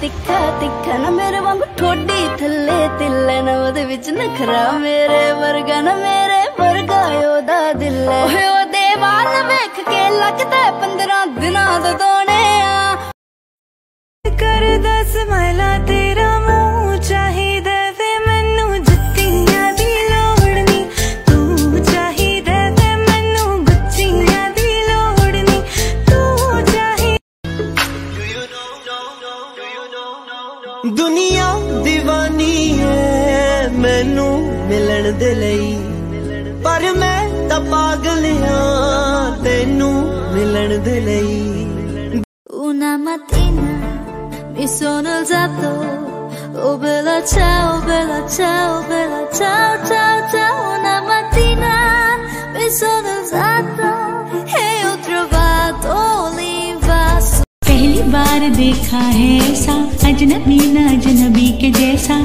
ਤਿੱਖਾ ਤਿੱਖਾ ਨਾ ਮੇਰੇ ਵਾਂਗ ਠੋਡੀ ਥੱਲੇ ਤਿੱਲੇ ਨਾ ਉਹਦੇ ਵਿੱਚ ਨਖਰਾ ਮੇਰੇ ਵਰਗਾ ਨਾ ਮੇਰੇ ਵਰਗਾ ਉਹਦਾ ਦਿਲ ਓਏ ਉਹਦੇ ਵਾਲ ਵੇਖ ਕੇ ਲੱਗਦਾ 15 ਦਿਨਾਂ ਦਾ ਦੋਣੇ ਆ। ਕਰਦਾ ਸਮਾਈਲਾ ਤੇਰਾ ਦੁਨੀਆ دیਵਾਨੀ ਹੈ ਮੈਨੂੰ ਮਿਲਣ ਦੇ ਲਈ ਪਰ ਮੈਂ ਤਾਂ ਪਾਗਲ ਹਾਂ ਤੈਨੂੰ ਮਿਲਣ ਦੇ ਲਈ Una mattina mi sono alzato Oh bella ciao, bella ciao, बार देखा है ऐसा अजनबी न अजनबी के जैसा